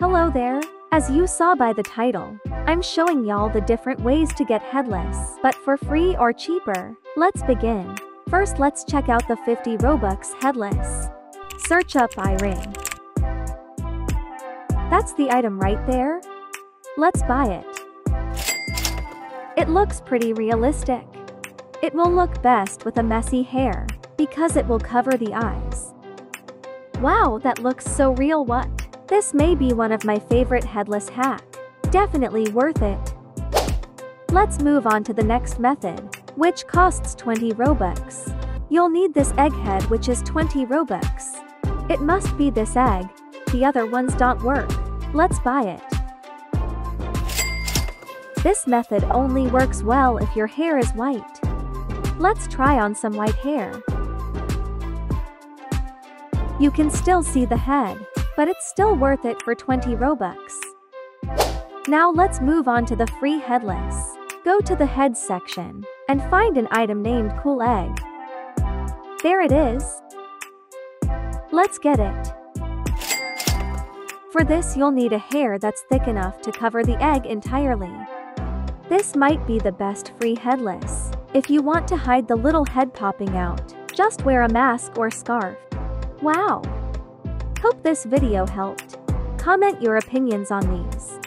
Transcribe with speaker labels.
Speaker 1: Hello there. As you saw by the title, I'm showing y'all the different ways to get headless, but for free or cheaper. Let's begin. First let's check out the 50 Robux headless. Search up iRing. That's the item right there. Let's buy it. It looks pretty realistic. It will look best with a messy hair, because it will cover the eyes. Wow, that looks so real what? This may be one of my favorite headless hack. Definitely worth it. Let's move on to the next method, which costs 20 Robux. You'll need this egg head which is 20 Robux. It must be this egg, the other ones don't work. Let's buy it. This method only works well if your hair is white. Let's try on some white hair. You can still see the head, but it's still worth it for 20 Robux. Now let's move on to the free headless. Go to the heads section and find an item named Cool Egg. There it is. Let's get it. For this you'll need a hair that's thick enough to cover the egg entirely. This might be the best free headless. If you want to hide the little head popping out, just wear a mask or scarf. Wow! Hope this video helped. Comment your opinions on these.